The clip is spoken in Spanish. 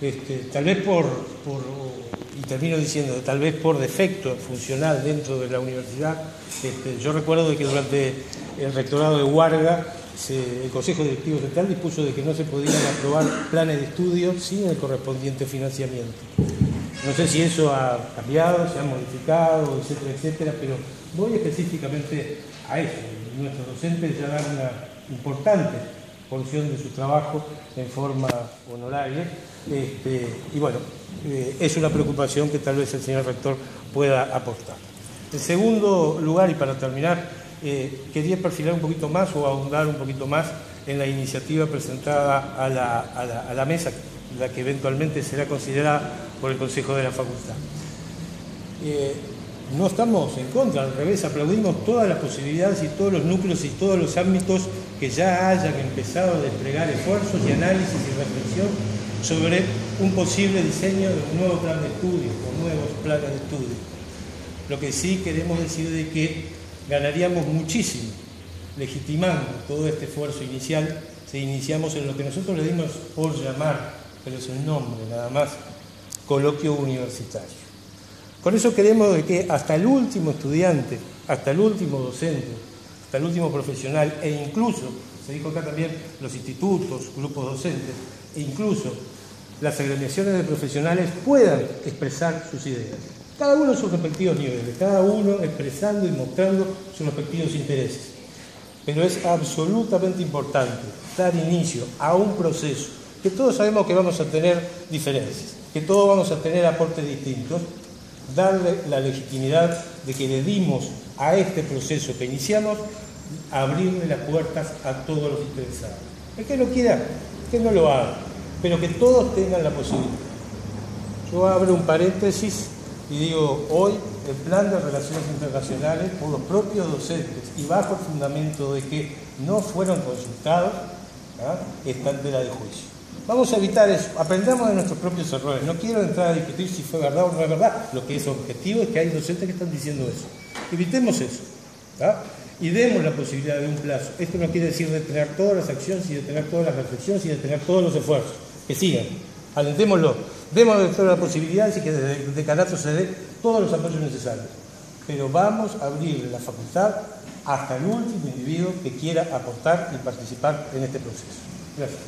Este, tal vez por, y termino diciendo, tal vez por defecto funcional dentro de la universidad, este, yo recuerdo que durante el rectorado de Huarga, el Consejo Directivo Central dispuso de que no se podían aprobar planes de estudio sin el correspondiente financiamiento. No sé si eso ha cambiado, se ha modificado, etcétera, etcétera, pero voy específicamente a eso. Nuestros docentes ya dan una importante porción de su trabajo en forma honoraria. Este, y bueno, eh, es una preocupación que tal vez el señor rector pueda aportar. En segundo lugar, y para terminar, eh, quería perfilar un poquito más o ahondar un poquito más en la iniciativa presentada a la, a la mesa, la que eventualmente será considerada por el Consejo de la Facultad. Eh, no estamos en contra, al revés, aplaudimos todas las posibilidades y todos los núcleos y todos los ámbitos que ya hayan empezado a desplegar esfuerzos y análisis y reflexión sobre un posible diseño de un nuevo plan de estudio o nuevos planes de estudio. Lo que sí queremos decir de que ganaríamos muchísimo legitimando todo este esfuerzo inicial si iniciamos en lo que nosotros le dimos por llamar, pero es el nombre nada más, coloquio universitario. Con eso queremos de que hasta el último estudiante, hasta el último docente, hasta el último profesional e incluso, se dijo acá también, los institutos, grupos docentes, e incluso las agremiaciones de profesionales puedan expresar sus ideas. Cada uno en sus respectivos niveles, cada uno expresando y mostrando sus respectivos intereses. Pero es absolutamente importante dar inicio a un proceso que todos sabemos que vamos a tener diferencias, que todos vamos a tener aportes distintos, darle la legitimidad de que le dimos a este proceso que iniciamos, abrirle las puertas a todos los interesados. El que lo quiera, que no lo haga, pero que todos tengan la posibilidad. Yo abro un paréntesis y digo, hoy el plan de relaciones internacionales, por los propios docentes y bajo el fundamento de que no fueron consultados, ¿ah? están de la de juicio. Vamos a evitar eso, aprendamos de nuestros propios errores. No quiero entrar a discutir si fue verdad o no es verdad. Lo que es objetivo es que hay docentes que están diciendo eso. Evitemos eso. Y demos la posibilidad de un plazo. Esto no quiere decir detener todas las acciones y detener todas las reflexiones y detener todos los esfuerzos. Que sigan. Alentémoslo. Demos todas las posibilidades y que desde el decanato se dé todos los apoyos necesarios. Pero vamos a abrir la facultad hasta el último individuo que quiera aportar y participar en este proceso. Gracias.